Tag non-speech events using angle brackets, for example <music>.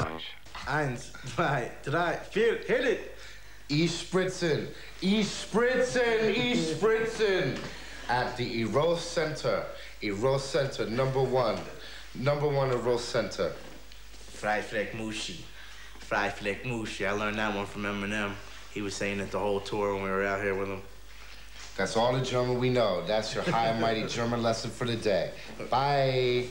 sprechen Deutsch? Eins, zwei, drei, vier, hit it! Ich spritzen, ich spritzen, ich spritzen. At the Eros Center, Eros Center, number one. Number one Eros Center. Freifleck Mushi. Freifleck Mushi. I learned that one from Eminem. He was saying it the whole tour when we were out here with him. That's all the German we know. That's your high and mighty <laughs> German lesson for the day. Bye.